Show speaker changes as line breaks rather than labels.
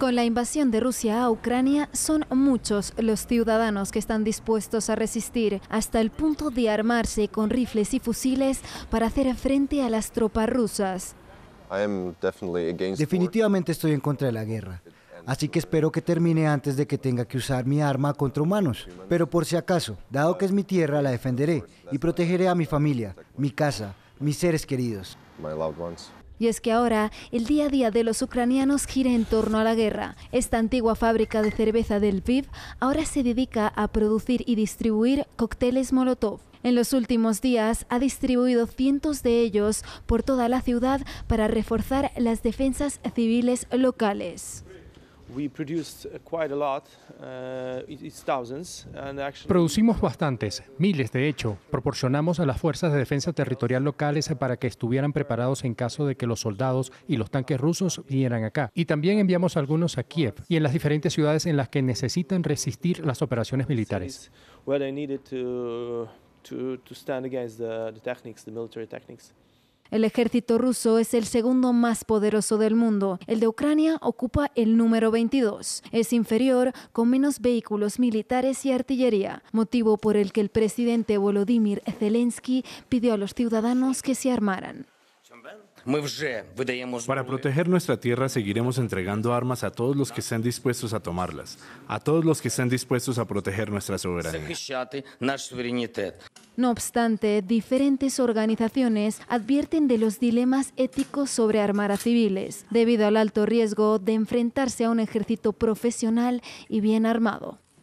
Con la invasión de Rusia a Ucrania, son muchos los ciudadanos que están dispuestos a resistir hasta el punto de armarse con rifles y fusiles para hacer frente a las tropas rusas.
Definitivamente estoy en contra de la guerra. Así que espero que termine antes de que tenga que usar mi arma contra humanos. Pero por si acaso, dado que es mi tierra, la defenderé y protegeré a mi familia, mi casa, mis seres queridos.
Y es que ahora el día a día de los ucranianos gira en torno a la guerra. Esta antigua fábrica de cerveza del Lviv ahora se dedica a producir y distribuir cócteles Molotov. En los últimos días ha distribuido cientos de ellos por toda la ciudad para reforzar las defensas civiles locales.
Producimos bastantes, miles de hecho. Proporcionamos a las fuerzas de defensa territorial locales para que estuvieran preparados en caso de que los soldados y los tanques rusos vinieran acá. Y también enviamos algunos a Kiev y en las diferentes ciudades en las que necesitan resistir las operaciones militares.
El ejército ruso es el segundo más poderoso del mundo. El de Ucrania ocupa el número 22. Es inferior, con menos vehículos militares y artillería, motivo por el que el presidente Volodymyr Zelensky pidió a los ciudadanos que se armaran.
Para proteger nuestra tierra seguiremos entregando armas a todos los que estén dispuestos a tomarlas, a todos los que estén dispuestos a proteger nuestra soberanía.
No obstante, diferentes organizaciones advierten de los dilemas éticos sobre armar a civiles, debido al alto riesgo de enfrentarse a un ejército profesional y bien armado.